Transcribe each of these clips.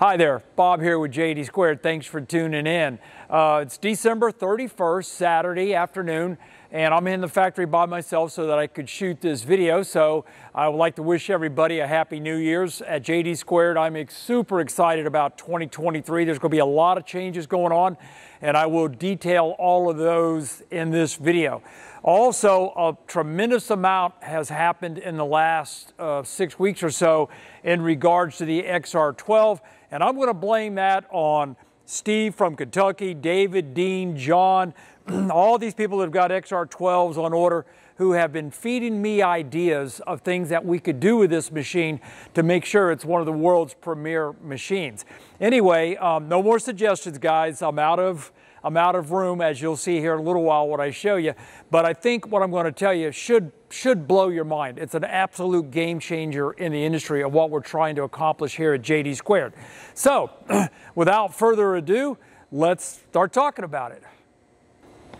Hi there, Bob here with JD Squared. Thanks for tuning in. Uh, it's December 31st, Saturday afternoon, and I'm in the factory by myself so that I could shoot this video. So I would like to wish everybody a happy New Year's at JD Squared. I'm super excited about 2023. There's going to be a lot of changes going on, and I will detail all of those in this video. Also, a tremendous amount has happened in the last uh, six weeks or so in regards to the XR12. And I'm going to blame that on Steve from Kentucky, David, Dean, John, all these people that have got XR12s on order who have been feeding me ideas of things that we could do with this machine to make sure it's one of the world's premier machines. Anyway, um, no more suggestions, guys. I'm out of I'm out of room, as you'll see here in a little while what I show you. But I think what I'm going to tell you should, should blow your mind. It's an absolute game changer in the industry of what we're trying to accomplish here at JD Squared. So, without further ado, let's start talking about it.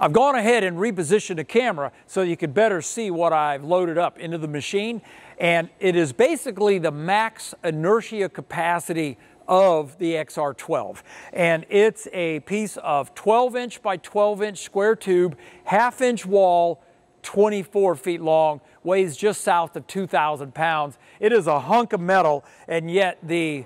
I've gone ahead and repositioned the camera so you can better see what I've loaded up into the machine. And it is basically the max inertia capacity of the XR12. And it's a piece of 12 inch by 12 inch square tube, half inch wall, 24 feet long, weighs just south of 2,000 pounds. It is a hunk of metal, and yet the,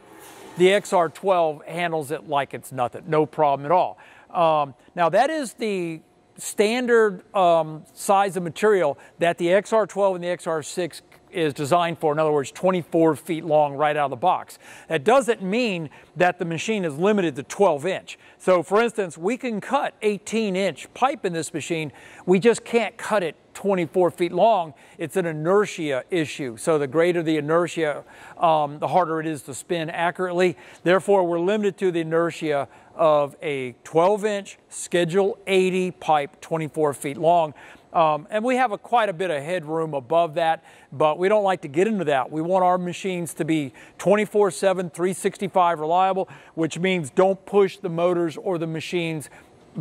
the XR12 handles it like it's nothing, no problem at all. Um, now that is the standard um, size of material that the XR12 and the XR6 is designed for, in other words, 24 feet long right out of the box. That doesn't mean that the machine is limited to 12 inch. So for instance, we can cut 18 inch pipe in this machine, we just can't cut it 24 feet long. It's an inertia issue. So the greater the inertia, um, the harder it is to spin accurately. Therefore, we're limited to the inertia of a 12 inch Schedule 80 pipe, 24 feet long. Um, and we have a, quite a bit of headroom above that, but we don't like to get into that. We want our machines to be 24 7, 365 reliable, which means don't push the motors or the machines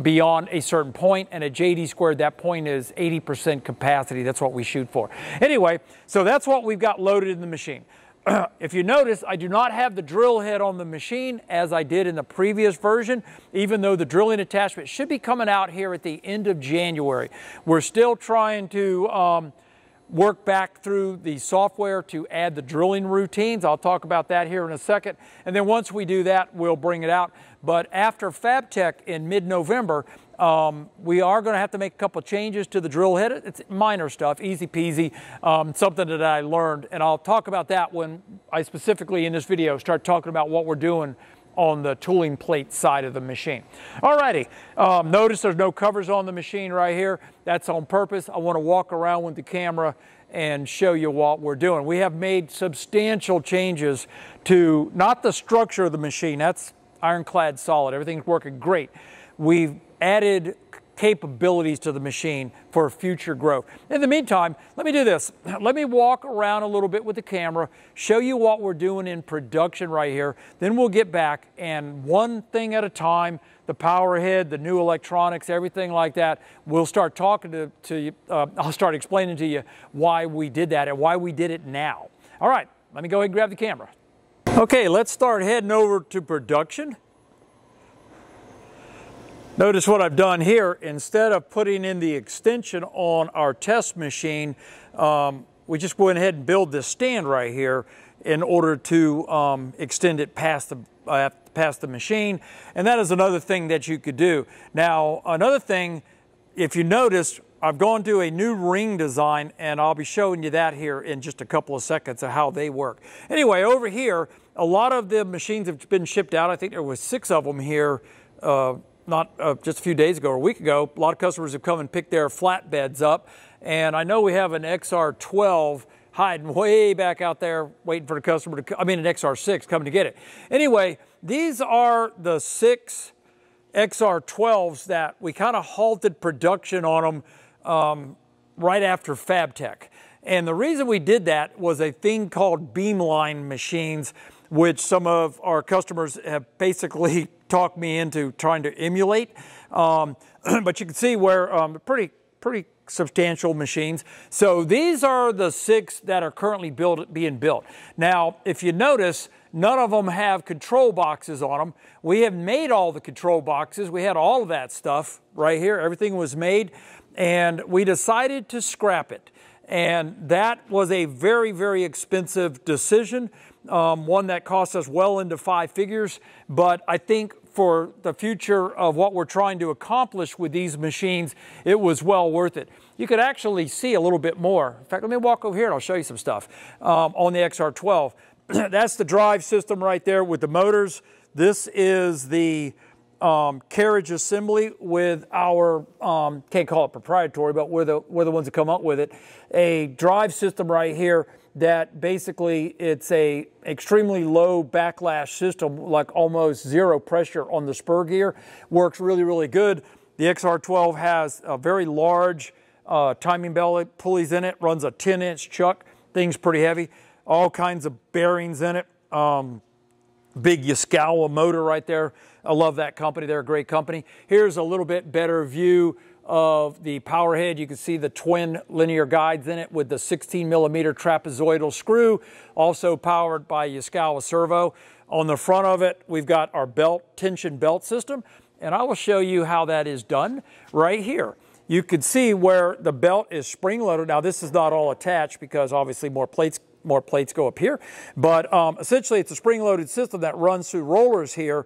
beyond a certain point and at JD squared that point is 80% capacity that's what we shoot for anyway so that's what we've got loaded in the machine if you notice, I do not have the drill head on the machine as I did in the previous version, even though the drilling attachment should be coming out here at the end of January. We're still trying to um, work back through the software to add the drilling routines. I'll talk about that here in a second. And then once we do that, we'll bring it out. But after FabTech in mid-November, um, we are going to have to make a couple changes to the drill head. It's minor stuff, easy peasy, um, something that I learned. And I'll talk about that when I specifically in this video start talking about what we're doing on the tooling plate side of the machine. Alrighty, um, notice there's no covers on the machine right here. That's on purpose. I want to walk around with the camera and show you what we're doing. We have made substantial changes to not the structure of the machine. That's ironclad solid. Everything's working great. We've added capabilities to the machine for future growth. In the meantime, let me do this. Let me walk around a little bit with the camera, show you what we're doing in production right here. Then we'll get back and one thing at a time, the power head, the new electronics, everything like that, we'll start talking to, to you. Uh, I'll start explaining to you why we did that and why we did it now. All right, let me go ahead and grab the camera. Okay, let's start heading over to production. Notice what I've done here, instead of putting in the extension on our test machine, um, we just went ahead and build this stand right here in order to um, extend it past the, uh, past the machine. And that is another thing that you could do. Now, another thing, if you notice, I've gone to a new ring design and I'll be showing you that here in just a couple of seconds of how they work. Anyway, over here, a lot of the machines have been shipped out. I think there was six of them here uh, not uh, just a few days ago or a week ago, a lot of customers have come and picked their flatbeds up. And I know we have an XR12 hiding way back out there waiting for the customer to, I mean, an XR6 coming to get it. Anyway, these are the six XR12s that we kind of halted production on them um, right after FabTech. And the reason we did that was a thing called beamline machines, which some of our customers have basically talked me into trying to emulate. Um, but you can see where um, pretty, pretty substantial machines. So these are the six that are currently built, being built. Now, if you notice, None of them have control boxes on them. We have made all the control boxes. We had all of that stuff right here. Everything was made, and we decided to scrap it. And that was a very, very expensive decision, um, one that cost us well into five figures. But I think for the future of what we're trying to accomplish with these machines, it was well worth it. You could actually see a little bit more. In fact, let me walk over here and I'll show you some stuff um, on the XR12. That's the drive system right there with the motors. This is the um, carriage assembly with our, um, can't call it proprietary, but we're the, we're the ones that come up with it. A drive system right here that basically it's a extremely low backlash system, like almost zero pressure on the spur gear. Works really, really good. The XR12 has a very large uh, timing belt pulleys in it, runs a 10 inch chuck. Thing's pretty heavy. All kinds of bearings in it. Um, big Yaskawa motor right there. I love that company. They're a great company. Here's a little bit better view of the power head. You can see the twin linear guides in it with the 16 millimeter trapezoidal screw, also powered by Yaskawa servo. On the front of it, we've got our belt tension belt system, and I will show you how that is done right here. You can see where the belt is spring loaded. Now this is not all attached because obviously more plates more plates go up here, but um, essentially it's a spring loaded system that runs through rollers here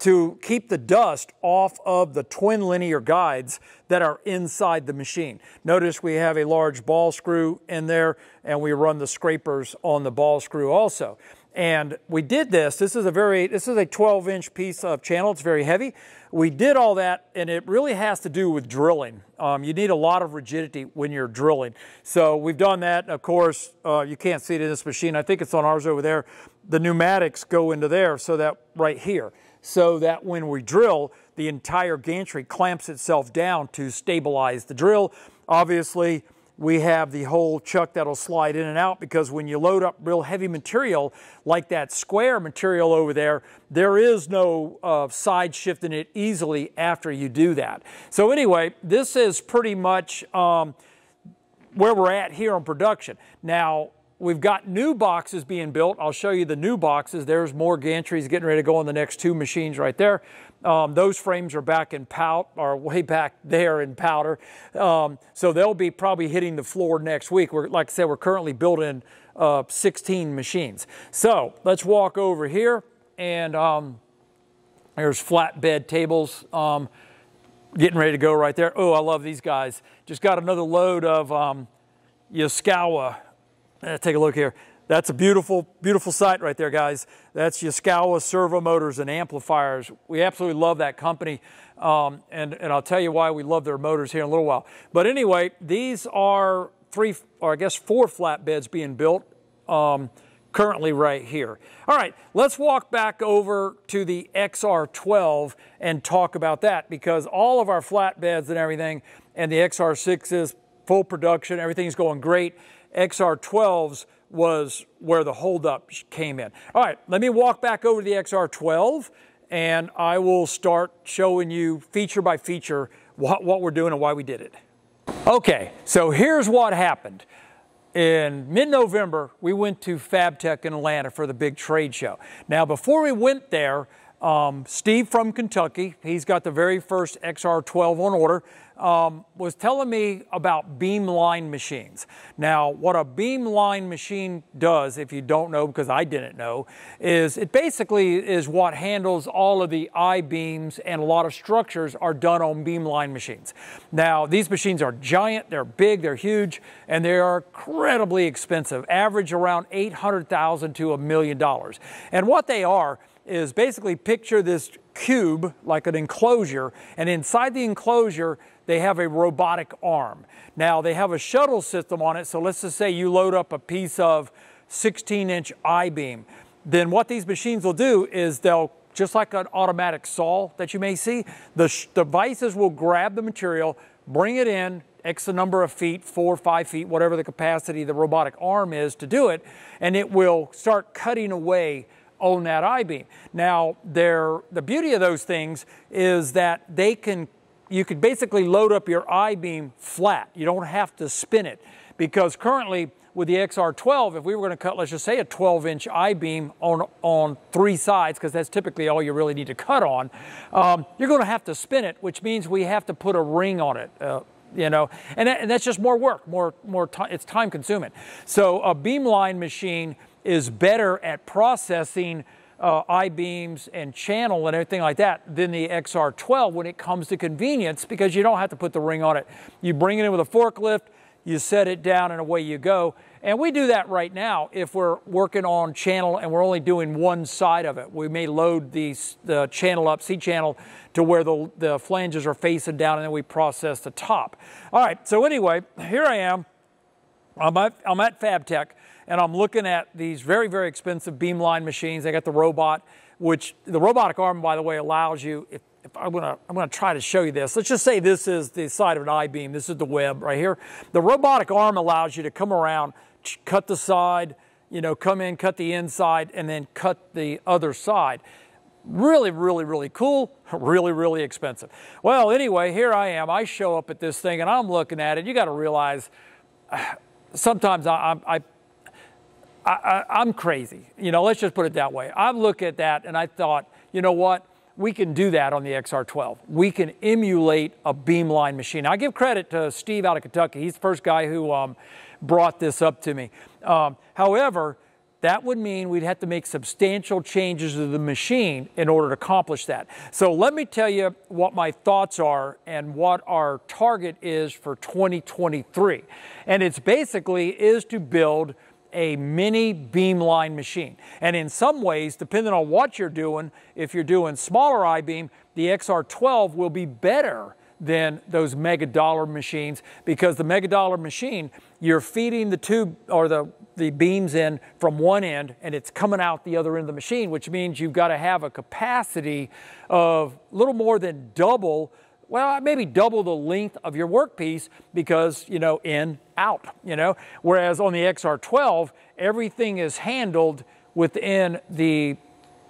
to keep the dust off of the twin linear guides that are inside the machine. Notice we have a large ball screw in there and we run the scrapers on the ball screw also. And we did this, this is a very, this is a 12 inch piece of channel, it's very heavy. We did all that and it really has to do with drilling. Um, you need a lot of rigidity when you're drilling. So we've done that. Of course, uh, you can't see it in this machine. I think it's on ours over there. The pneumatics go into there so that right here so that when we drill, the entire gantry clamps itself down to stabilize the drill. Obviously, we have the whole chuck that'll slide in and out because when you load up real heavy material like that square material over there, there is no uh, side shifting it easily after you do that. So anyway, this is pretty much um, where we're at here on production. Now, We've got new boxes being built. I'll show you the new boxes. There's more gantries getting ready to go on the next two machines right there. Um, those frames are back in pout, or way back there in powder. Um, so they'll be probably hitting the floor next week. We're, like I said, we're currently building uh, 16 machines. So let's walk over here and um, there's flatbed tables um, getting ready to go right there. Oh, I love these guys. Just got another load of um, Yaskawa uh, take a look here. That's a beautiful, beautiful sight right there, guys. That's Yaskawa servo motors and amplifiers. We absolutely love that company. Um, and, and I'll tell you why we love their motors here in a little while. But anyway, these are three, or I guess four flatbeds being built um, currently right here. All right, let's walk back over to the XR12 and talk about that because all of our flatbeds and everything and the XR6 is full production, everything's going great. XR12s was where the holdup came in. All right, let me walk back over to the XR12 and I will start showing you feature by feature what, what we're doing and why we did it. Okay, so here's what happened. In mid-November, we went to FabTech in Atlanta for the big trade show. Now, before we went there, um, Steve from Kentucky, he's got the very first XR12 on order um, was telling me about beamline machines. Now, what a beamline machine does, if you don't know, because I didn't know, is it basically is what handles all of the I-beams and a lot of structures are done on beamline machines. Now, these machines are giant, they're big, they're huge, and they are incredibly expensive, average around 800,000 to a million dollars. And what they are is basically picture this cube like an enclosure, and inside the enclosure, they have a robotic arm. Now, they have a shuttle system on it, so let's just say you load up a piece of 16 inch I beam. Then, what these machines will do is they'll just like an automatic saw that you may see, the devices will grab the material, bring it in, X number of feet, four, or five feet, whatever the capacity the robotic arm is to do it, and it will start cutting away on that I-beam. Now, the beauty of those things is that they can you could basically load up your I-beam flat. You don't have to spin it because currently with the XR12, if we were going to cut, let's just say a 12 inch I-beam on, on three sides, because that's typically all you really need to cut on, um, you're going to have to spin it, which means we have to put a ring on it. Uh, you know, and, that, and, that's just more work, more, more time, it's time consuming. So a beamline machine is better at processing uh, I-beams and channel and everything like that than the XR12 when it comes to convenience because you don't have to put the ring on it. You bring it in with a forklift, you set it down and away you go. And we do that right now if we're working on channel and we're only doing one side of it. We may load the, the channel up, C channel, to where the, the flanges are facing down and then we process the top. All right, so anyway, here I am. I'm at, I'm at FabTech and I'm looking at these very, very expensive beamline machines. They got the robot, which the robotic arm, by the way, allows you, if, if I'm gonna, I'm gonna try to show you this. Let's just say this is the side of an I-beam. This is the web right here. The robotic arm allows you to come around, cut the side, you know, come in, cut the inside, and then cut the other side. Really, really, really cool, really, really expensive. Well, anyway, here I am. I show up at this thing and I'm looking at it. You got to realize sometimes I, I, I, am crazy. You know, let's just put it that way. I look at that and I thought, you know what? We can do that on the XR12. We can emulate a beamline machine. I give credit to Steve out of Kentucky. He's the first guy who um, brought this up to me. Um, however, that would mean we'd have to make substantial changes to the machine in order to accomplish that. So let me tell you what my thoughts are and what our target is for 2023. And it's basically is to build a mini beamline machine. And in some ways, depending on what you're doing, if you're doing smaller I-beam, the XR12 will be better than those mega dollar machines because the mega dollar machine, you're feeding the tube or the, the beams in from one end and it's coming out the other end of the machine, which means you've got to have a capacity of a little more than double well, maybe double the length of your workpiece because, you know, in, out, you know. Whereas on the XR12, everything is handled within the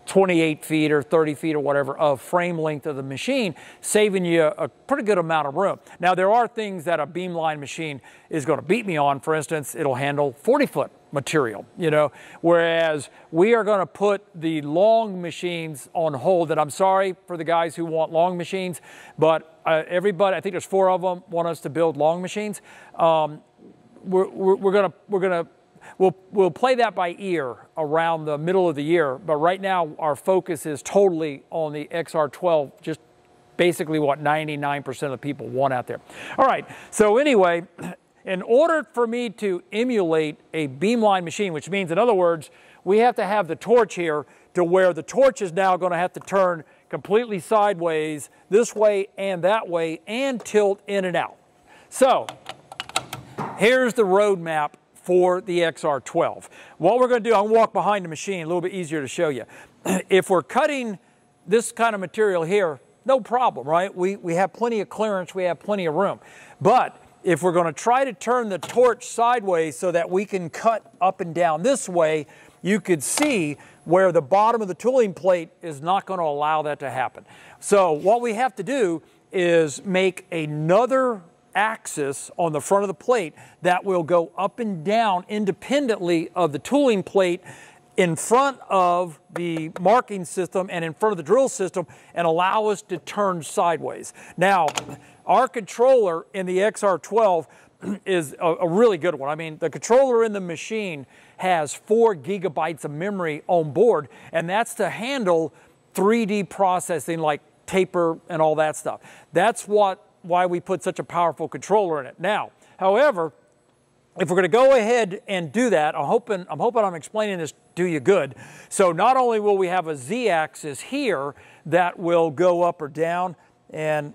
28 feet or 30 feet or whatever of frame length of the machine, saving you a pretty good amount of room. Now, there are things that a beamline machine is going to beat me on. For instance, it'll handle 40 foot material, you know, whereas we are going to put the long machines on hold. And I'm sorry for the guys who want long machines, but uh, everybody, I think there's four of them, want us to build long machines. Um, we're, we're, we're going to, we're going to We'll, we'll play that by ear around the middle of the year, but right now our focus is totally on the XR12, just basically what 99% of the people want out there. All right, so anyway, in order for me to emulate a beamline machine, which means, in other words, we have to have the torch here to where the torch is now going to have to turn completely sideways this way and that way and tilt in and out. So here's the roadmap for the XR12. What we're going to do, I'll walk behind the machine, a little bit easier to show you. if we're cutting this kind of material here, no problem, right? We, we have plenty of clearance, we have plenty of room. But if we're going to try to turn the torch sideways so that we can cut up and down this way, you could see where the bottom of the tooling plate is not going to allow that to happen. So what we have to do is make another axis on the front of the plate that will go up and down independently of the tooling plate in front of the marking system and in front of the drill system and allow us to turn sideways. Now, our controller in the XR12 is a, a, really good one. I mean, the controller in the machine has four gigabytes of memory on board, and that's to handle 3D processing like taper and all that stuff. That's what why we put such a powerful controller in it. Now, however, if we're going to go ahead and do that, I'm hoping, I'm hoping I'm explaining this to you good. So not only will we have a z-axis here that will go up or down, and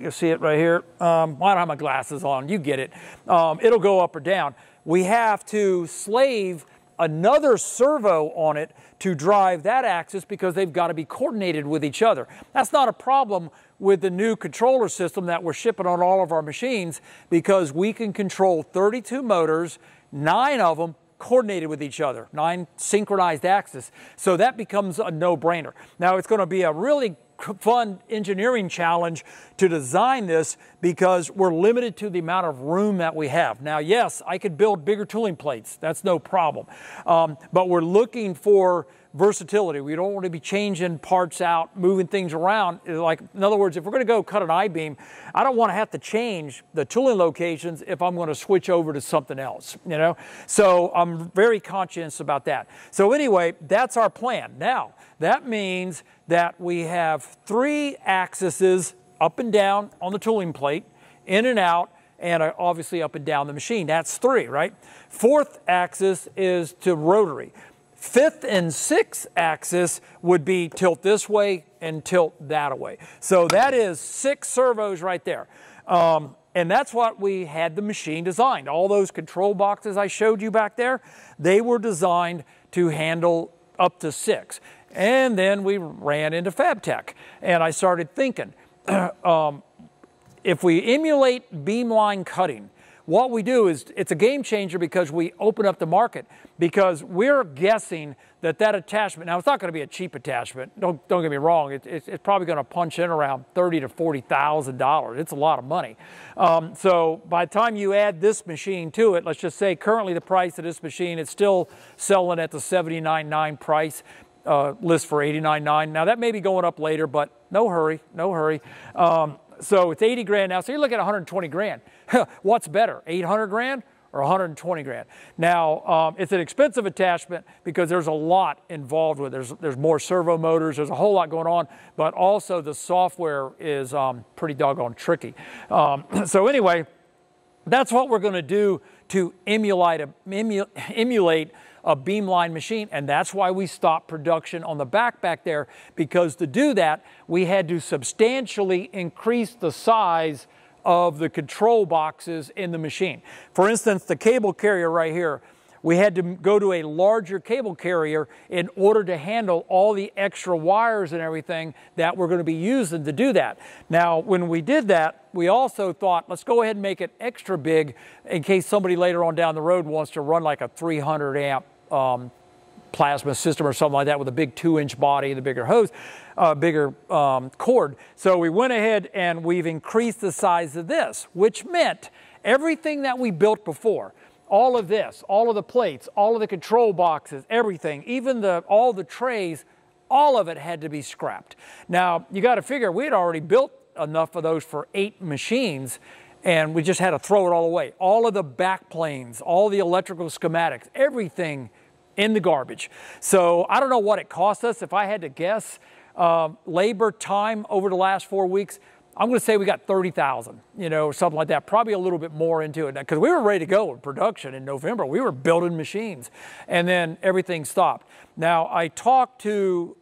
you see it right here. Um, I don't have my glasses on. You get it. Um, it'll go up or down. We have to slave another servo on it to drive that axis because they've got to be coordinated with each other. That's not a problem with the new controller system that we're shipping on all of our machines because we can control 32 motors, nine of them coordinated with each other, nine synchronized axes. So that becomes a no-brainer. Now it's going to be a really fun engineering challenge to design this because we're limited to the amount of room that we have. Now, yes, I could build bigger tooling plates. That's no problem. Um, but we're looking for versatility. We don't want to be changing parts out, moving things around. Like, in other words, if we're going to go cut an I-beam, I don't want to have to change the tooling locations if I'm going to switch over to something else, you know? So I'm very conscious about that. So anyway, that's our plan. Now, that means that we have three axes up and down on the tooling plate, in and out, and uh, obviously up and down the machine. That's three, right? Fourth axis is to rotary. Fifth and sixth axis would be tilt this way and tilt that way. So that is six servos right there. Um, and that's what we had the machine designed. All those control boxes I showed you back there, they were designed to handle up to six. And then we ran into FabTech. And I started thinking, um, if we emulate beamline cutting, what we do is it's a game changer because we open up the market because we're guessing that that attachment now it's not going to be a cheap attachment don't, don't get me wrong it, it's, it's probably going to punch in around thirty to forty thousand dollars it's a lot of money um, so by the time you add this machine to it let's just say currently the price of this machine it's still selling at the 79.9 price uh, list for 89.9 now that may be going up later but no hurry no hurry um, so it's 80 grand now. So you're looking at 120 grand. What's better, 800 grand or 120 grand? Now, um, it's an expensive attachment because there's a lot involved with it. There's, there's more servo motors, there's a whole lot going on, but also the software is um, pretty doggone tricky. Um, so anyway, that's what we're going to do to emulate, emu, emulate a beamline machine, and that's why we stopped production on the back back there, because to do that, we had to substantially increase the size of the control boxes in the machine. For instance, the cable carrier right here, we had to go to a larger cable carrier in order to handle all the extra wires and everything that we're going to be using to do that. Now, when we did that, we also thought, let's go ahead and make it extra big in case somebody later on down the road wants to run like a 300 amp um, plasma system or something like that with a big two inch body and a bigger hose, uh, bigger um, cord. So we went ahead and we've increased the size of this, which meant everything that we built before, all of this, all of the plates, all of the control boxes, everything, even the, all the trays, all of it had to be scrapped. Now, you got to figure we had already built enough of those for eight machines and we just had to throw it all away. All of the back planes, all the electrical schematics, everything in the garbage. So I don't know what it cost us. If I had to guess, uh, labor time over the last four weeks, I'm going to say we got 30,000, you know, something like that. Probably a little bit more into it because we were ready to go in production in November. We were building machines, and then everything stopped. Now I talked to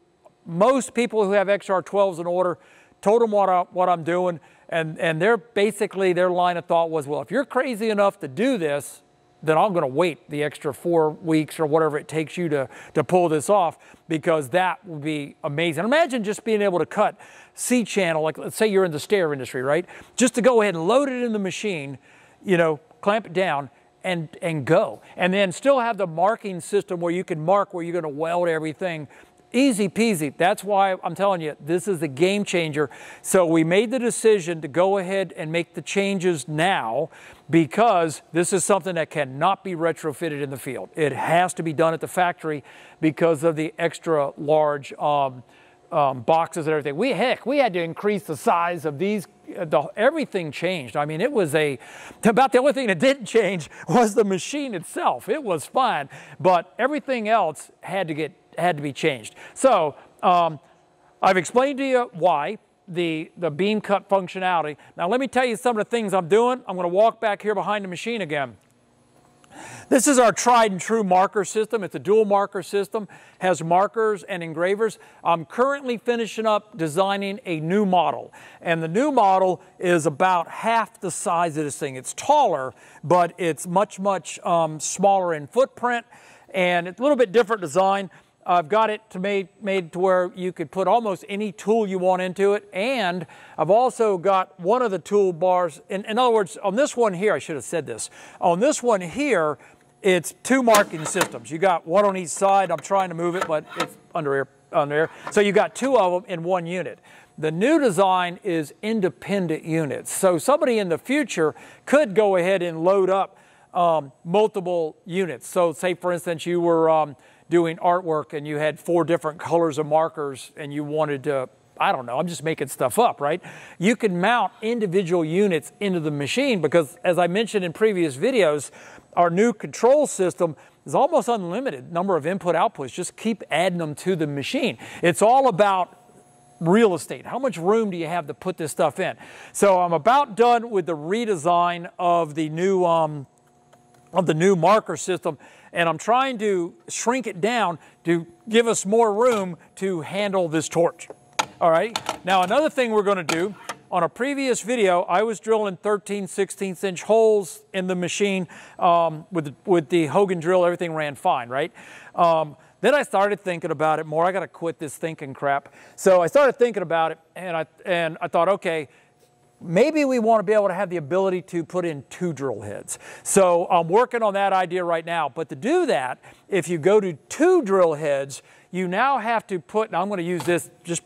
most people who have XR12s in order, told them what, I, what I'm doing, and, and their basically their line of thought was, well, if you're crazy enough to do this, then I'm going to wait the extra four weeks or whatever it takes you to, to pull this off because that would be amazing. Imagine just being able to cut C channel, like let's say you're in the stair industry, right? Just to go ahead and load it in the machine, you know, clamp it down and, and go. And then still have the marking system where you can mark where you're going to weld everything Easy peasy. That's why I'm telling you, this is a game changer. So we made the decision to go ahead and make the changes now because this is something that cannot be retrofitted in the field. It has to be done at the factory because of the extra large um, um, boxes and everything. We heck, we had to increase the size of these. The, everything changed. I mean, it was a about the only thing that didn't change was the machine itself. It was fine, but everything else had to get had to be changed. So um, I've explained to you why the, the beam cut functionality. Now let me tell you some of the things I'm doing. I'm going to walk back here behind the machine again. This is our tried and true marker system. It's a dual marker system, has markers and engravers. I'm currently finishing up designing a new model. And the new model is about half the size of this thing. It's taller, but it's much, much um, smaller in footprint and it's a little bit different design. I've got it to made, made to where you could put almost any tool you want into it. And I've also got one of the toolbars. In, in other words, on this one here, I should have said this. On this one here, it's two marking systems. You got one on each side. I'm trying to move it, but it's under here. Under here. So you got two of them in one unit. The new design is independent units. So somebody in the future could go ahead and load up um, multiple units. So say for instance you were um, doing artwork and you had four different colors of markers and you wanted to I don't know, I'm just making stuff up, right? You can mount individual units into the machine because, as I mentioned in previous videos, our new control system is almost unlimited number of input outputs. Just keep adding them to the machine. It's all about real estate. How much room do you have to put this stuff in? So I'm about done with the redesign of the new um, of the new marker system, and I'm trying to shrink it down to give us more room to handle this torch. All right. Now another thing we're going to do. On a previous video, I was drilling 13 16 inch holes in the machine um, with, the, with the Hougen drill. Everything ran fine, right? Um, then I started thinking about it more. I got to quit this thinking crap. So I started thinking about it, and I and I thought, okay, maybe we want to be able to have the ability to put in two drill heads. So I'm working on that idea right now. But to do that, if you go to two drill heads, you now have to put. Now I'm going to use this. Just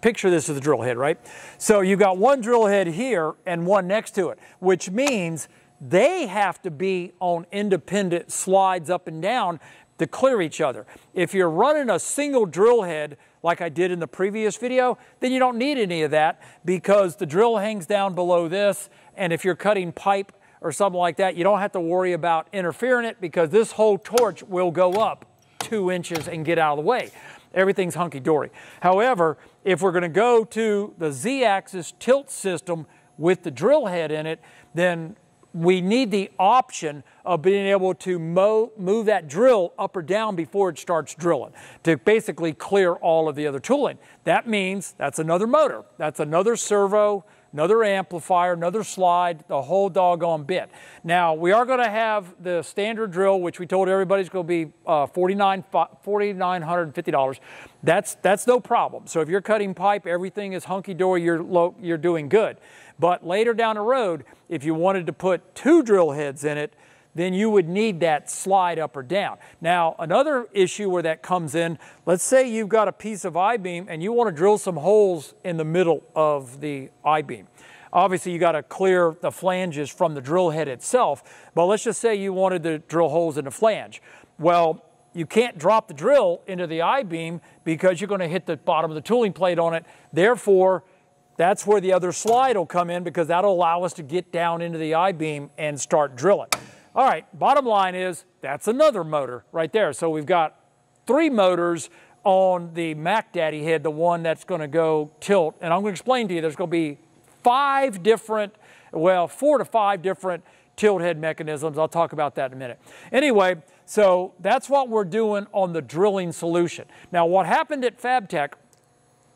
picture this as a drill head, right? So you've got one drill head here and one next to it, which means they have to be on independent slides up and down to clear each other. If you're running a single drill head like I did in the previous video, then you don't need any of that because the drill hangs down below this and if you're cutting pipe or something like that, you don't have to worry about interfering it because this whole torch will go up two inches and get out of the way. Everything's hunky-dory. However, if we're going to go to the Z-axis tilt system with the drill head in it, then we need the option of being able to mow, move that drill up or down before it starts drilling to basically clear all of the other tooling. That means that's another motor, that's another servo, another amplifier, another slide, the whole doggone bit. Now, we are going to have the standard drill, which we told everybody is going to be uh, $4,950. That's, that's no problem. So if you're cutting pipe, everything is hunky-dory, you're, you're doing good. But later down the road, if you wanted to put two drill heads in it, then you would need that slide up or down. Now, another issue where that comes in, let's say you've got a piece of I-beam and you want to drill some holes in the middle of the I-beam. Obviously, you got to clear the flanges from the drill head itself, but let's just say you wanted to drill holes in the flange. Well, you can't drop the drill into the I-beam because you're going to hit the bottom of the tooling plate on it. Therefore, that's where the other slide will come in because that'll allow us to get down into the I-beam and start drilling. All right, bottom line is that's another motor right there. So we've got three motors on the Mac Daddy head, the one that's going to go tilt. And I'm going to explain to you there's going to be five different, well, four to five different tilt head mechanisms. I'll talk about that in a minute. Anyway, so that's what we're doing on the drilling solution. Now, what happened at FabTech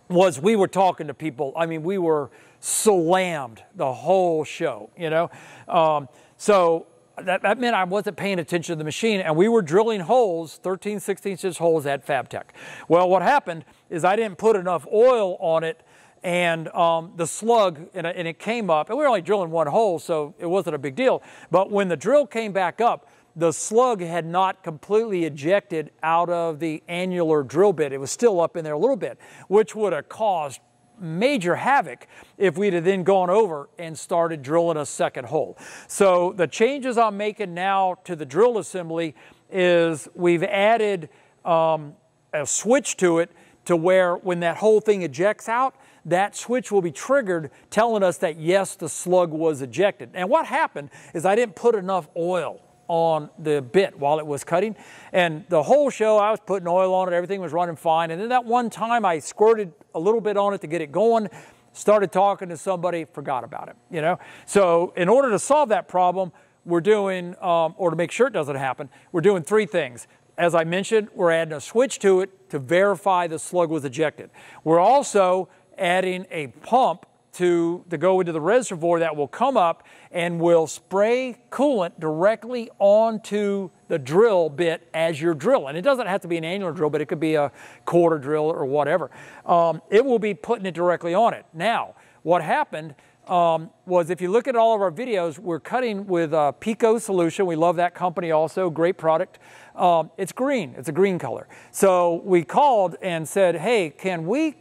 was we were talking to people. I mean, we were slammed the whole show, you know. Um, so that, that meant I wasn't paying attention to the machine, and we were drilling holes, 13, 16 inch holes at FabTech. Well, what happened is I didn't put enough oil on it, and um, the slug, and, and it came up, and we were only drilling one hole, so it wasn't a big deal. But when the drill came back up, the slug had not completely ejected out of the annular drill bit. It was still up in there a little bit, which would have caused major havoc if we'd have then gone over and started drilling a second hole. So the changes I'm making now to the drill assembly is we've added um, a switch to it to where when that whole thing ejects out, that switch will be triggered telling us that yes, the slug was ejected. And what happened is I didn't put enough oil on the bit while it was cutting. And the whole show, I was putting oil on it, everything was running fine. And then that one time I squirted a little bit on it to get it going, started talking to somebody, forgot about it, you know? So in order to solve that problem, we're doing, um, or to make sure it doesn't happen, we're doing three things. As I mentioned, we're adding a switch to it to verify the slug was ejected. We're also adding a pump to, to go into the reservoir that will come up and will spray coolant directly onto the drill bit as you're drilling. It doesn't have to be an annular drill, but it could be a quarter drill or whatever. Um, it will be putting it directly on it. Now, what happened um, was if you look at all of our videos, we're cutting with a Pico solution. We love that company also, great product. Um, it's green, it's a green color. So we called and said, hey, can we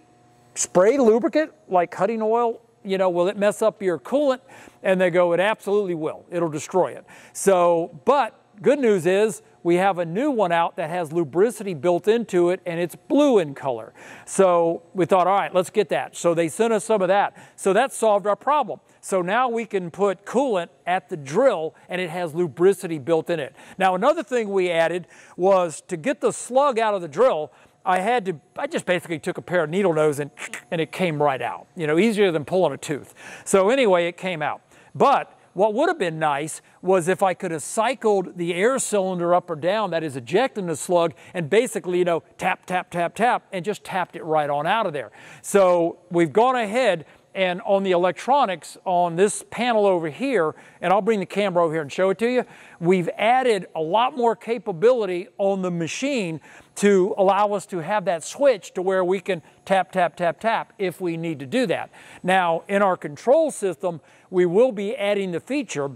spray lubricant like cutting oil, you know, will it mess up your coolant? And they go, it absolutely will. It'll destroy it. So, but good news is we have a new one out that has lubricity built into it and it's blue in color. So we thought, all right, let's get that. So they sent us some of that. So that solved our problem. So now we can put coolant at the drill and it has lubricity built in it. Now another thing we added was to get the slug out of the drill, I had to, I just basically took a pair of needle nose and, and it came right out. You know, easier than pulling a tooth. So anyway, it came out. But what would have been nice was if I could have cycled the air cylinder up or down that is ejecting the slug and basically, you know, tap, tap, tap, tap, and just tapped it right on out of there. So we've gone ahead and on the electronics on this panel over here, and I'll bring the camera over here and show it to you, we've added a lot more capability on the machine to allow us to have that switch to where we can tap, tap, tap, tap if we need to do that. Now, in our control system, we will be adding the feature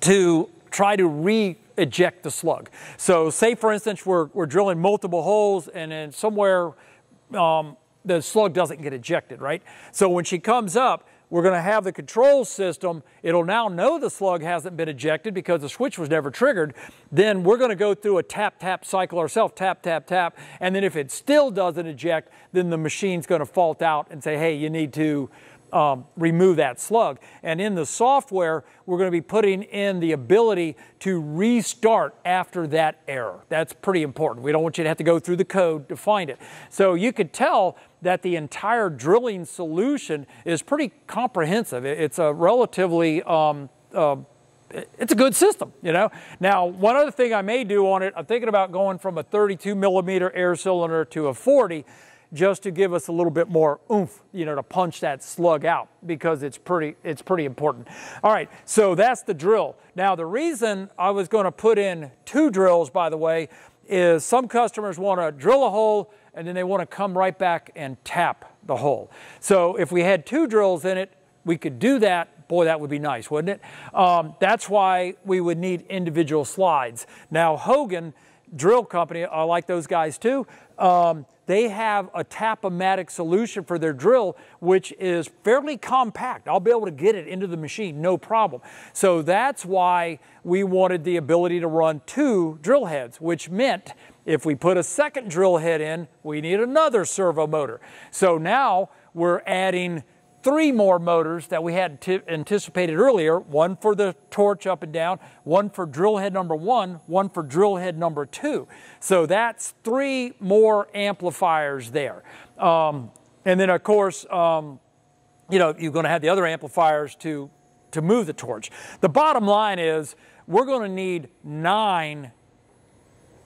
to try to re-eject the slug. So say, for instance, we're, we're drilling multiple holes and then somewhere um, the slug doesn't get ejected, right? So when she comes up, we're going to have the control system. It'll now know the slug hasn't been ejected because the switch was never triggered. Then we're going to go through a tap, tap cycle ourselves, tap, tap, tap. And then if it still doesn't eject, then the machine's going to fault out and say, hey, you need to um, remove that slug. And in the software, we're going to be putting in the ability to restart after that error. That's pretty important. We don't want you to have to go through the code to find it. So you could tell that the entire drilling solution is pretty comprehensive. It's a relatively um, uh, it's a good system, you know. Now, one other thing I may do on it, I'm thinking about going from a 32 millimeter air cylinder to a 40 just to give us a little bit more oomph, you know, to punch that slug out because it's pretty, it's pretty important. All right, so that's the drill. Now, the reason I was going to put in two drills, by the way, is some customers want to drill a hole and then they want to come right back and tap the hole. So if we had two drills in it, we could do that. Boy, that would be nice, wouldn't it? Um, that's why we would need individual slides. Now, Hougen Drill Company, I like those guys too. Um, they have a Tap-O-Matic solution for their drill, which is fairly compact. I'll be able to get it into the machine, no problem. So that's why we wanted the ability to run two drill heads, which meant if we put a second drill head in, we need another servo motor. So now we're adding three more motors that we had anticipated earlier, one for the torch up and down, one for drill head number one, one for drill head number two. So that's three more amplifiers there. Um, and then of course, um, you know, you're going to have the other amplifiers to, to move the torch. The bottom line is we're going to need nine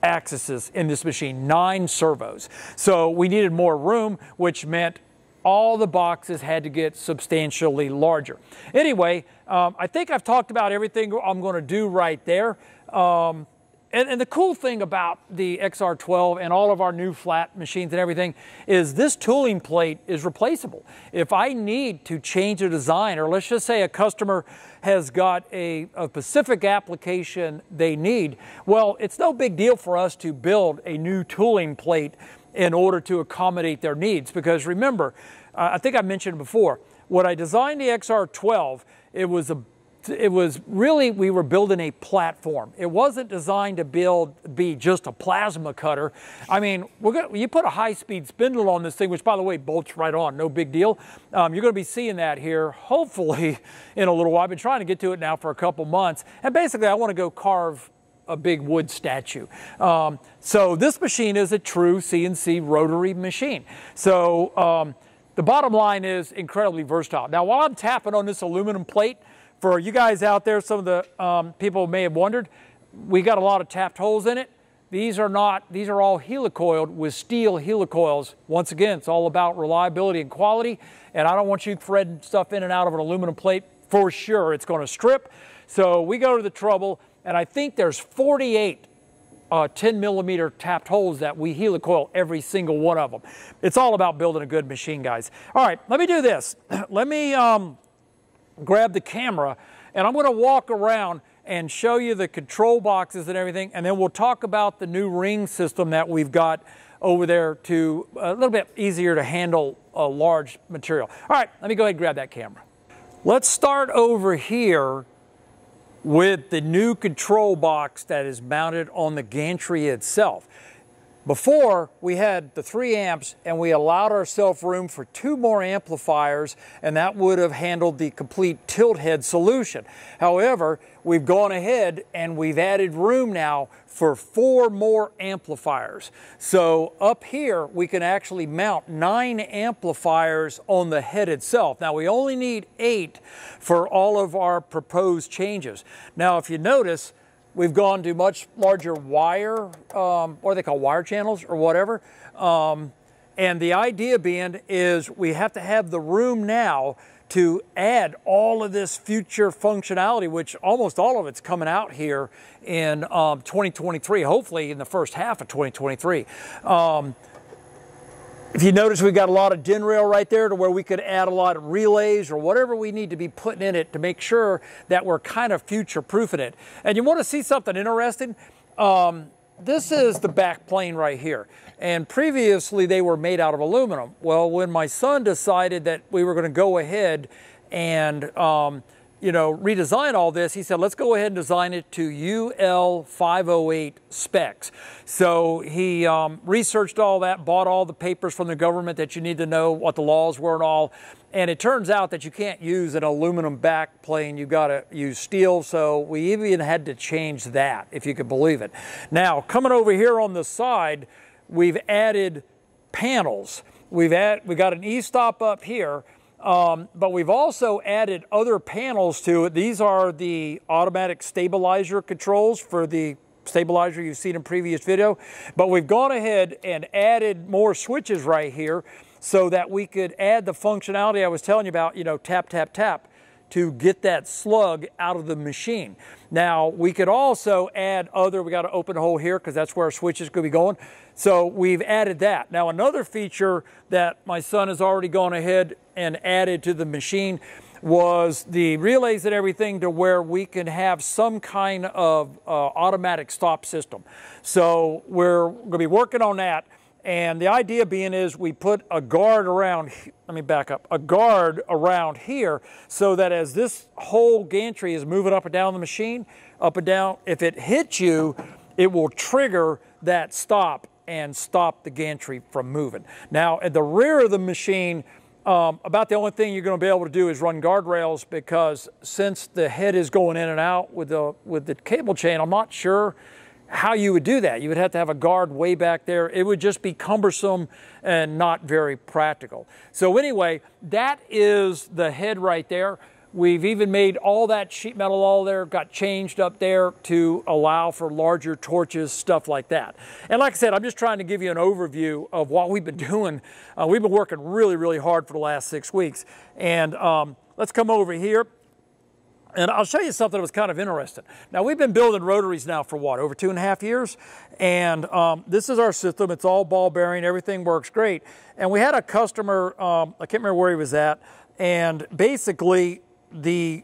axes in this machine, nine servos. So we needed more room, which meant all the boxes had to get substantially larger. Anyway, um, I think I've talked about everything I'm going to do right there. Um, and, and, the cool thing about the XR12 and all of our new flat machines and everything is this tooling plate is replaceable. If I need to change a design, or let's just say a customer has got a, a specific application they need, well, it's no big deal for us to build a new tooling plate in order to accommodate their needs. Because remember, uh, I think I mentioned before, when I designed the XR12, it was a it was really we were building a platform. It wasn't designed to build be just a plasma cutter. I mean, we're gonna, you put a high-speed spindle on this thing, which by the way bolts right on, no big deal. Um, you're going to be seeing that here, hopefully, in a little while. I've been trying to get to it now for a couple months, and basically, I want to go carve a big wood statue. Um, so this machine is a true CNC rotary machine. So um, the bottom line is incredibly versatile. Now while I'm tapping on this aluminum plate, for you guys out there, some of the um, people may have wondered, we got a lot of tapped holes in it. These are not, these are all helicoiled with steel helicoils. Once again, it's all about reliability and quality. And I don't want you threading stuff in and out of an aluminum plate. For sure, it's going to strip. So we go to the trouble and I think there's 48 uh, 10 millimeter tapped holes that we helicoil every single one of them. It's all about building a good machine, guys. All right, let me do this. let me um, grab the camera and I'm going to walk around and show you the control boxes and everything, and then we'll talk about the new ring system that we've got over there to a little bit easier to handle a large material. All right, let me go ahead and grab that camera. Let's start over here with the new control box that is mounted on the gantry itself. Before, we had the 3 amps and we allowed ourselves room for two more amplifiers and that would have handled the complete tilt head solution. However, we've gone ahead and we've added room now for four more amplifiers. So up here, we can actually mount nine amplifiers on the head itself. Now, we only need eight for all of our proposed changes. Now, if you notice, We've gone to much larger wire, um, what they call wire channels or whatever. Um, and the idea being is we have to have the room now to add all of this future functionality, which almost all of it's coming out here in um, 2023, hopefully in the first half of 2023. Um, if you notice, we've got a lot of DIN rail right there to where we could add a lot of relays or whatever we need to be putting in it to make sure that we're kind of future proofing it. And you want to see something interesting? Um, this is the back plane right here. And previously they were made out of aluminum. Well, when my son decided that we were going to go ahead and um, you know, redesign all this, he said, let's go ahead and design it to UL 508 specs. So he um, researched all that, bought all the papers from the government that you need to know what the laws were and all. And it turns out that you can't use an aluminum back plane, you've got to use steel. So we even had to change that, if you could believe it. Now, coming over here on the side, we've added panels. We've add, we got an e-stop up here um, but we've also added other panels to it. These are the automatic stabilizer controls for the stabilizer you've seen in previous video. But we've gone ahead and added more switches right here so that we could add the functionality I was telling you about, you know, tap, tap, tap to get that slug out of the machine. Now, we could also add other, we got an open a hole here because that's where our switch is going to be going. So we've added that. Now, another feature that my son has already gone ahead and added to the machine was the relays and everything to where we can have some kind of uh, automatic stop system. So we're going to be working on that. And the idea being is we put a guard around, let me back up, a guard around here so that as this whole gantry is moving up and down the machine, up and down, if it hits you, it will trigger that stop and stop the gantry from moving. Now, at the rear of the machine, um, about the only thing you're going to be able to do is run guardrails because since the head is going in and out with the with the cable chain, I'm not sure how you would do that. You would have to have a guard way back there. It would just be cumbersome and not very practical. So anyway, that is the head right there. We've even made all that sheet metal all there, got changed up there to allow for larger torches, stuff like that. And like I said, I'm just trying to give you an overview of what we've been doing. Uh, we've been working really, really hard for the last six weeks. And um, let's come over here. And I'll show you something that was kind of interesting. Now, we've been building rotaries now for what, over two and a half years? And um, this is our system. It's all ball bearing. Everything works great. And we had a customer, um, I can't remember where he was at, and basically the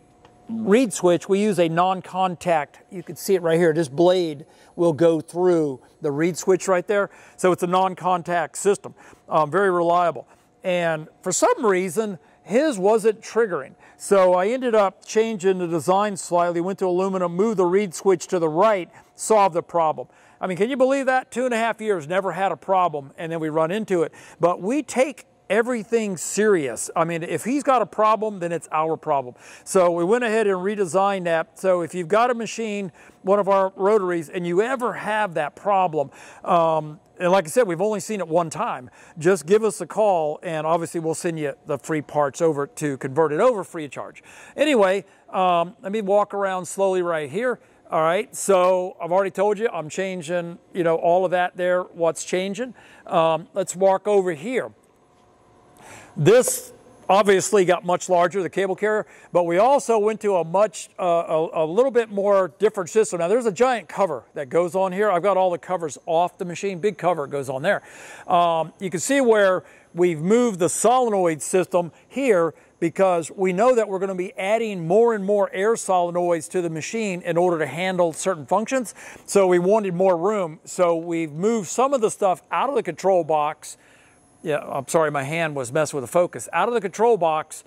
reed switch, we use a non-contact. You can see it right here. This blade will go through the reed switch right there. So it's a non-contact system, um, very reliable. And for some reason, his wasn't triggering. So I ended up changing the design slightly, went to aluminum, moved the reed switch to the right, solved the problem. I mean, can you believe that? Two and a half years, never had a problem, and then we run into it. But we take everything serious. I mean, if he's got a problem, then it's our problem. So we went ahead and redesigned that. So if you've got a machine, one of our rotaries, and you ever have that problem, um, and like I said, we've only seen it one time. Just give us a call, and obviously we'll send you the free parts over to convert it over free of charge. Anyway, um, let me walk around slowly right here. All right, so I've already told you I'm changing, you know, all of that there, what's changing. Um, let's walk over here. This obviously got much larger, the cable carrier, but we also went to a much, uh, a, a, little bit more different system. Now there's a giant cover that goes on here. I've got all the covers off the machine, big cover goes on there. Um, you can see where we've moved the solenoid system here because we know that we're going to be adding more and more air solenoids to the machine in order to handle certain functions. So we wanted more room. So we've moved some of the stuff out of the control box yeah, I'm sorry, my hand was messing with the focus. Out of the control box,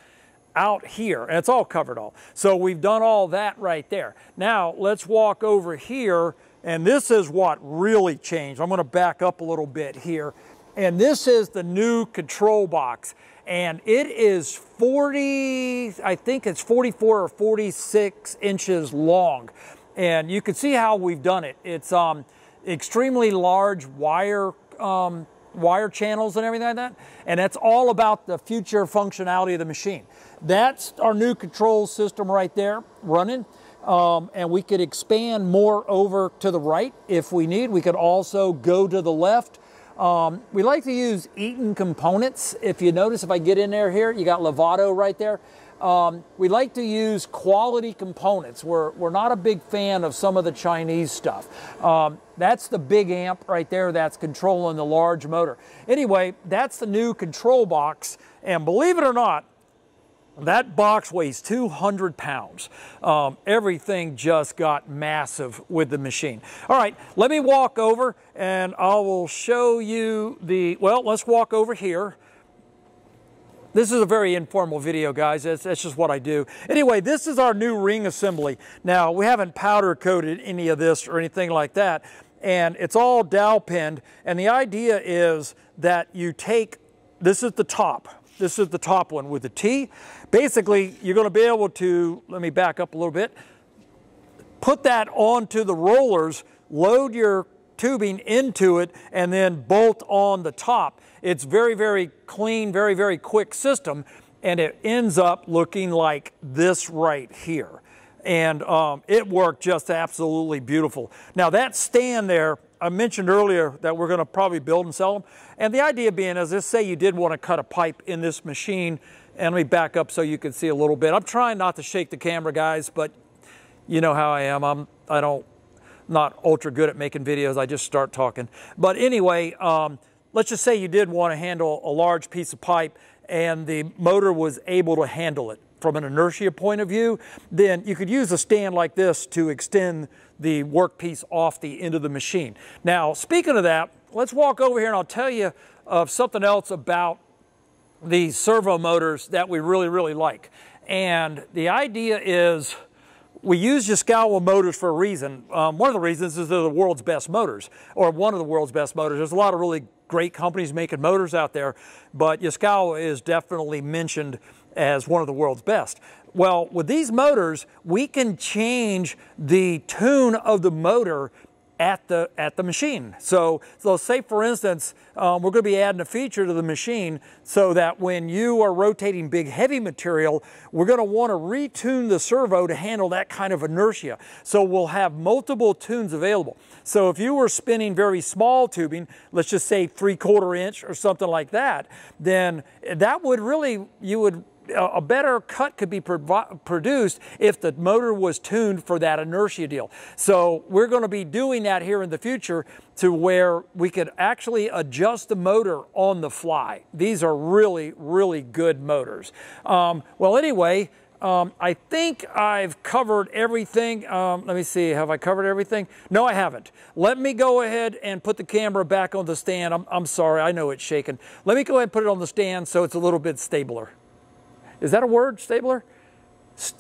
out here, and it's all covered all. So we've done all that right there. Now let's walk over here, and this is what really changed. I'm gonna back up a little bit here. And this is the new control box. And it is 40, I think it's 44 or 46 inches long. And you can see how we've done it. It's um, extremely large wire um, wire channels and everything like that. And that's all about the future functionality of the machine. That's our new control system right there running. Um, and we could expand more over to the right if we need. We could also go to the left. Um, we like to use Eaton components. If you notice, if I get in there here, you got Lovato right there. Um, we like to use quality components. We're, we're not a big fan of some of the Chinese stuff. Um, that's the big amp right there that's controlling the large motor. Anyway, that's the new control box. And believe it or not, that box weighs 200 pounds. Um, everything just got massive with the machine. All right, let me walk over and I will show you the, well, let's walk over here. This is a very informal video, guys. That's, that's, just what I do. Anyway, this is our new ring assembly. Now, we haven't powder coated any of this or anything like that, and it's all dowel pinned. And the idea is that you take, this is the top. This is the top one with the T. Basically, you're going to be able to, let me back up a little bit, put that onto the rollers, load your tubing into it, and then bolt on the top. It's very, very clean, very, very quick system, and it ends up looking like this right here. And um, it worked just absolutely beautiful. Now that stand there, I mentioned earlier that we're gonna probably build and sell them. And the idea being is, let's say you did wanna cut a pipe in this machine, and let me back up so you can see a little bit. I'm trying not to shake the camera, guys, but you know how I am. I'm, I don't, not ultra good at making videos. I just start talking. But anyway, um, let's just say you did want to handle a large piece of pipe and the motor was able to handle it from an inertia point of view, then you could use a stand like this to extend the workpiece off the end of the machine. Now, speaking of that, let's walk over here and I'll tell you of something else about these servo motors that we really, really like. And the idea is we use Yaskawa motors for a reason. Um, one of the reasons is they're the world's best motors, or one of the world's best motors. There's a lot of really great companies making motors out there, but Yaskawa is definitely mentioned as one of the world's best. Well, with these motors, we can change the tune of the motor at the at the machine. So, so say for instance, um, we're going to be adding a feature to the machine so that when you are rotating big heavy material, we're going to want to retune the servo to handle that kind of inertia. So we'll have multiple tunes available. So if you were spinning very small tubing, let's just say three quarter inch or something like that, then that would really you would a better cut could be produced if the motor was tuned for that inertia deal. So we're going to be doing that here in the future to where we could actually adjust the motor on the fly. These are really, really good motors. Um, well, anyway, um, I think I've covered everything. Um, let me see, have I covered everything? No, I haven't. Let me go ahead and put the camera back on the stand. I'm, I'm sorry, I know it's shaking. Let me go ahead and put it on the stand so it's a little bit stabler. Is that a word, stabler?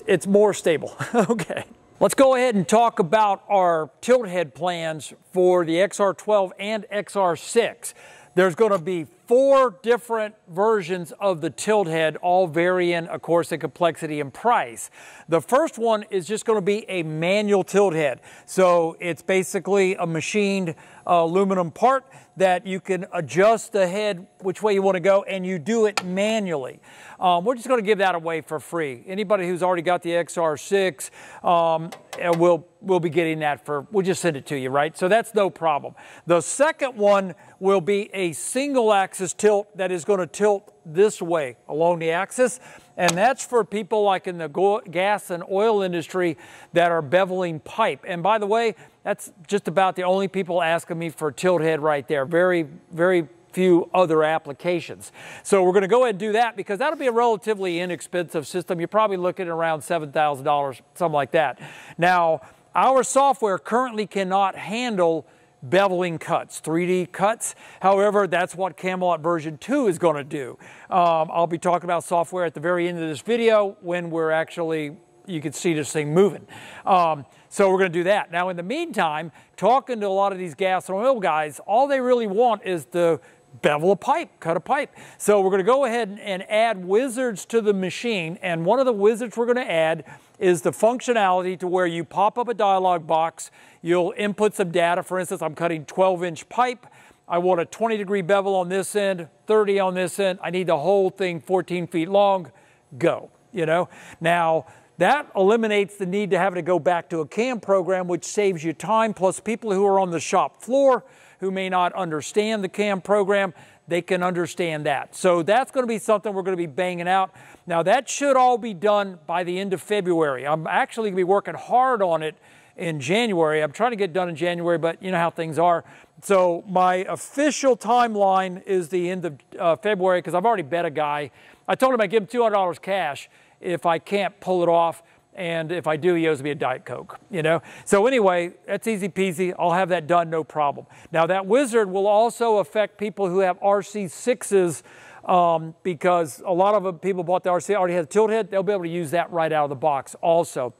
It's more stable. okay. Let's go ahead and talk about our tilt head plans for the XR12 and XR6. There's going to be four different versions of the tilt head, all varying, of course, in complexity and price. The first one is just going to be a manual tilt head. So it's basically a machined uh, aluminum part that you can adjust the head which way you want to go and you do it manually. Um, we're just going to give that away for free. Anybody who's already got the XR6 um, will will be getting that for, we'll just send it to you, right? So that's no problem. The second one will be a single axis tilt that is going to tilt this way along the axis. And that's for people like in the gas and oil industry that are beveling pipe. And by the way, that's just about the only people asking me for tilt head right there. Very, very few other applications. So we're going to go ahead and do that because that'll be a relatively inexpensive system. You're probably looking at around $7,000, something like that. Now, our software currently cannot handle beveling cuts, 3D cuts. However, that's what Camelot version 2 is going to do. Um, I'll be talking about software at the very end of this video when we're actually, you can see this thing moving. Um, so we're going to do that. Now, in the meantime, talking to a lot of these gas and oil guys, all they really want is the bevel a pipe, cut a pipe. So we're going to go ahead and add wizards to the machine. And one of the wizards we're going to add is the functionality to where you pop up a dialog box, you'll input some data. For instance, I'm cutting 12 inch pipe. I want a 20 degree bevel on this end, 30 on this end. I need the whole thing 14 feet long. Go, you know? Now, that eliminates the need to having to go back to a CAM program, which saves you time, plus people who are on the shop floor who may not understand the CAM program, they can understand that. So that's going to be something we're going to be banging out. Now, that should all be done by the end of February. I'm actually going to be working hard on it in January. I'm trying to get done in January, but you know how things are. So my official timeline is the end of uh, February because I've already bet a guy. I told him I'd give him $200 cash if I can't pull it off. And if I do, he owes me a Diet Coke, you know? So anyway, that's easy peasy. I'll have that done, no problem. Now that wizard will also affect people who have RC6s um, because a lot of people bought the RC, already has a tilt head. They'll be able to use that right out of the box also.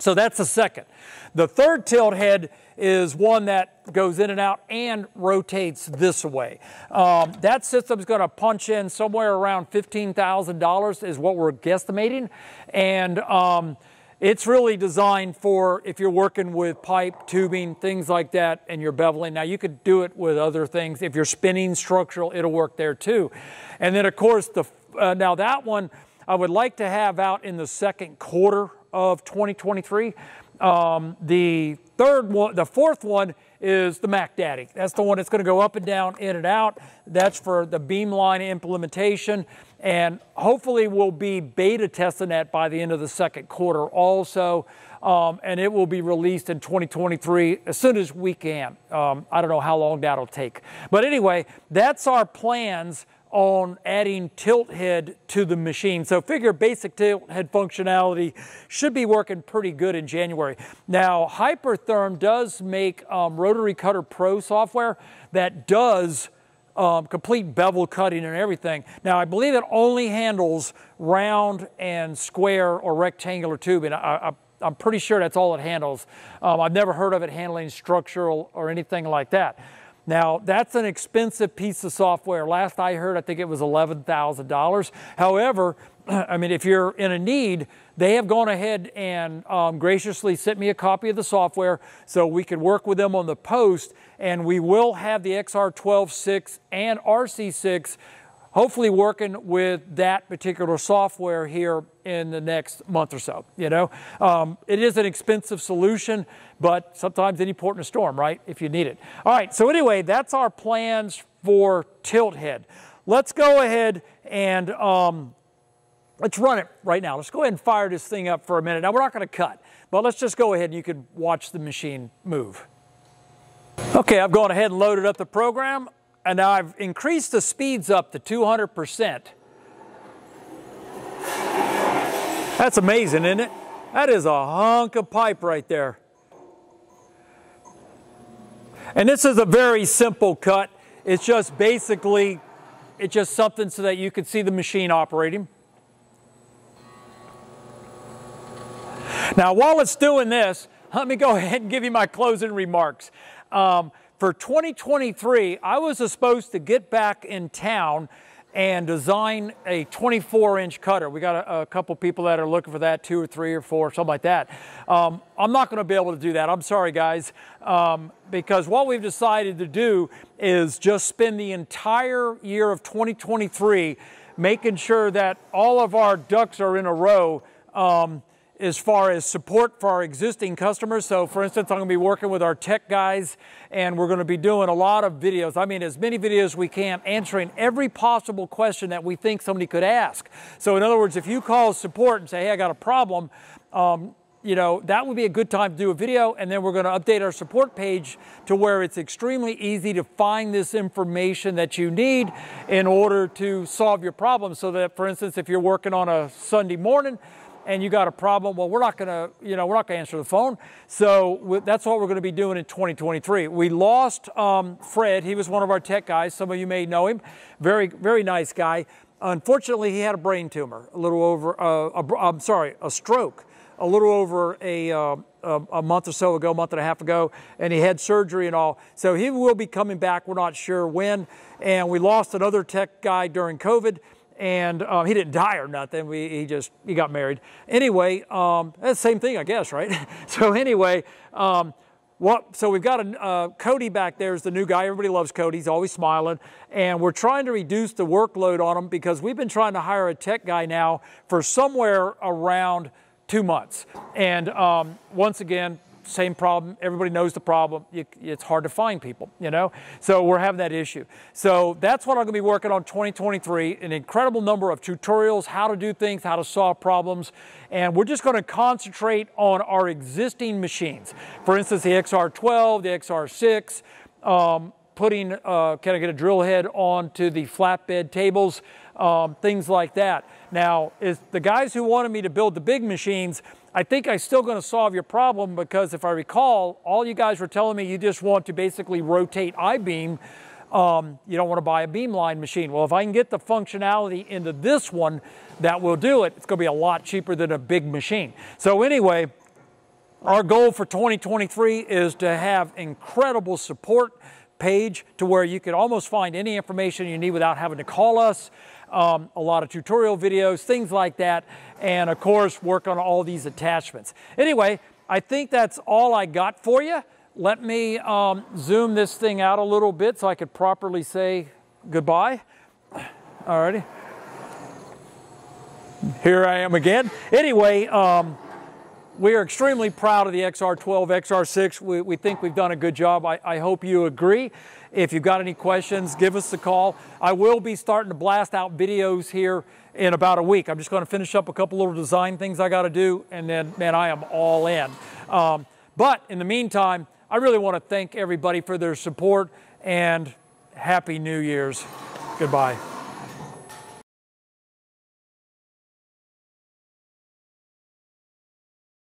So that's the second. The third tilt head is one that goes in and out and rotates this way. Um, that system's going to punch in somewhere around $15,000 is what we're guesstimating. And um, it's really designed for if you're working with pipe, tubing, things like that, and you're beveling. Now, you could do it with other things. If you're spinning structural, it'll work there too. And then, of course, the uh, now that one I would like to have out in the second quarter of 2023. Um, the third one, the fourth one is the Mac Daddy. That's the one that's going to go up and down, in and out. That's for the Beamline implementation. And hopefully we'll be beta testing that by the end of the second quarter also. Um, and it will be released in 2023 as soon as we can. Um, I don't know how long that'll take. But anyway, that's our plans on adding tilt head to the machine. So figure basic tilt head functionality should be working pretty good in January. Now Hypertherm does make um, Rotary Cutter Pro software that does um, complete bevel cutting and everything. Now I believe it only handles round and square or rectangular tubing. I, am pretty sure that's all it handles. Um, I've never heard of it handling structural or anything like that. Now, that's an expensive piece of software. Last I heard, I think it was $11,000. However, I mean, if you're in a need, they have gone ahead and um, graciously sent me a copy of the software so we can work with them on the post. And we will have the XR12.6 and RC6 hopefully working with that particular software here in the next month or so. You know, um, it is an expensive solution, but sometimes any port in a storm, right? If you need it. All right. So anyway, that's our plans for tilt head. Let's go ahead and um, let's run it right now. Let's go ahead and fire this thing up for a minute. Now we're not going to cut, but let's just go ahead and you can watch the machine move. Okay, I've gone ahead and loaded up the program and now I've increased the speeds up to 200%. That's amazing, isn't it? That is a hunk of pipe right there. And this is a very simple cut. It's just basically, it's just something so that you can see the machine operating. Now, while it's doing this, let me go ahead and give you my closing remarks. Um, for 2023, I was supposed to get back in town and design a 24 inch cutter. We got a, a, couple people that are looking for that, two or three or four, something like that. Um, I'm not going to be able to do that. I'm sorry, guys, um, because what we've decided to do is just spend the entire year of 2023 making sure that all of our ducks are in a row. Um, as far as support for our existing customers. So for instance, I'm gonna be working with our tech guys and we're gonna be doing a lot of videos. I mean, as many videos as we can, answering every possible question that we think somebody could ask. So in other words, if you call support and say, hey, I got a problem, um, you know, that would be a good time to do a video and then we're going to update our support page to where it's extremely easy to find this information that you need in order to solve your problem so that, for instance, if you're working on a Sunday morning, and you got a problem, well, we're not going to, you know, we're not going to answer the phone. So that's what we're going to be doing in 2023. We lost um, Fred. He was one of our tech guys. Some of you may know him. Very, very nice guy. Unfortunately, he had a brain tumor, a little over, uh, a, I'm sorry, a stroke, a little over a, uh, a, a, month or so ago, a month and a half ago, and he had surgery and all. So he will be coming back. We're not sure when. And we lost another tech guy during COVID and um, he didn't die or nothing. We, he just he got married. Anyway, um, that's the same thing, I guess, right? so anyway, um, what, so we've got a, uh, Cody back there is the new guy. Everybody loves Cody. He's always smiling, and we're trying to reduce the workload on him because we've been trying to hire a tech guy now for somewhere around two months. And um, once again, same problem. Everybody knows the problem. It's hard to find people, you know? So we're having that issue. So that's what I'm going to be working on 2023 an incredible number of tutorials, how to do things, how to solve problems. And we're just going to concentrate on our existing machines. For instance, the XR12, the XR6, um, putting, uh, can I get a drill head onto the flatbed tables, um, things like that. Now, is the guys who wanted me to build the big machines, I think I'm still going to solve your problem because if I recall, all you guys were telling me you just want to basically rotate I-beam. Um, you don't want to buy a beamline machine. Well, if I can get the functionality into this one, that will do it. It's going to be a lot cheaper than a big machine. So anyway, our goal for 2023 is to have incredible support page to where you can almost find any information you need without having to call us um, a lot of tutorial videos, things like that, and of course work on all these attachments. Anyway, I think that's all I got for you. Let me um, zoom this thing out a little bit so I could properly say goodbye. Alrighty. Here I am again. Anyway, um, we are extremely proud of the XR12, XR6. We, we think we've done a good job. I, I hope you agree. If you've got any questions, give us a call. I will be starting to blast out videos here in about a week. I'm just going to finish up a couple little design things I got to do, and then, man, I am all in. Um, but in the meantime, I really want to thank everybody for their support and Happy New Year's. Goodbye.